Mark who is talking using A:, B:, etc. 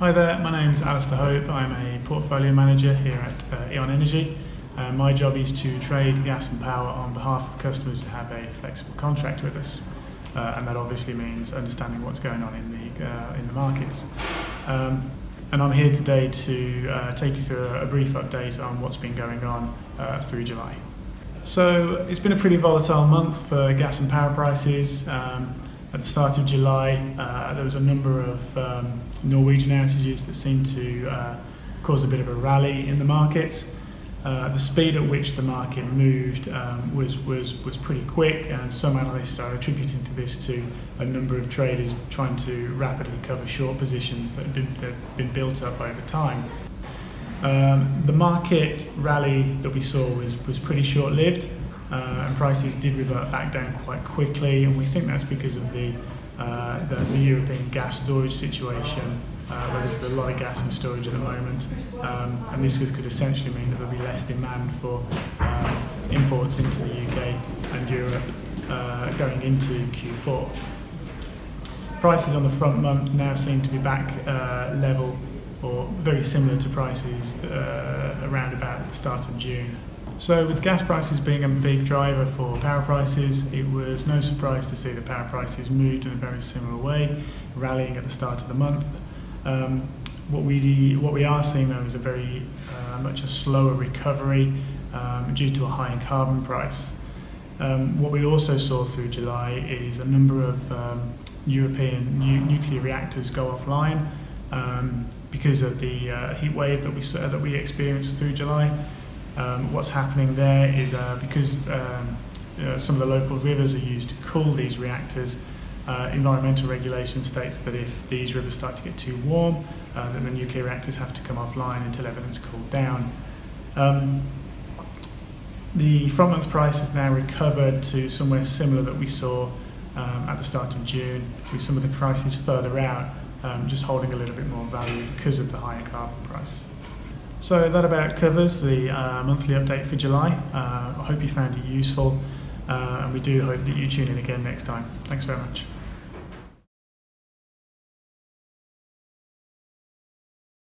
A: Hi there, my name is Alastair Hope. I'm a portfolio manager here at uh, E.ON Energy. Uh, my job is to trade gas and power on behalf of customers who have a flexible contract with us. Uh, and that obviously means understanding what's going on in the, uh, in the markets. Um, and I'm here today to uh, take you through a, a, brief update on what's been going on uh, through July. So it's been a pretty volatile month for gas and power prices. Um, at the start of July, uh, there was a number of um, Norwegian outages that seemed to uh, cause a bit of a rally in the markets. Uh, the speed at which the market moved um, was, was, was pretty quick, and some analysts are attributing to this to a number of traders trying to rapidly cover short positions that had been, that been built up over time. Um, the market rally that we saw was, was pretty short lived uh, and prices did revert back down quite quickly, and we think that's because of the uh, the, the, European gas storage situation, uh, where there's a lot of gas in storage at the moment, um, and this could, essentially mean that there'll be less demand for uh, imports into the UK and Europe uh, going into Q4. Prices on the front month now seem to be back uh, level or very similar to prices around about the start of June. So with gas prices being a big driver for power prices, it was no surprise to see that power prices moved in a very similar way, rallying at the start of the month. Um, what we what we are seeing though is a very uh, much a slower recovery um, due to a high carbon price. Um, what we also saw through July is a number of um, European nu nuclear reactors go offline um, because of the uh, heat wave that we that we experienced through July. Um, what's happening there is uh, because um, uh, some of the local rivers are used to cool these reactors, uh, environmental regulation states that if these rivers start to get too warm, uh, then the nuclear reactors have to come offline until everything's cooled down. Um, the front month price has now recovered to somewhere similar that we saw um, at the start of June, with some of the prices further out um, just holding a little bit more value because of the higher carbon price. So that about covers the uh, monthly update for July. Uh, I hope you found it useful uh, and we do hope that you tune in again next time. Thanks very much.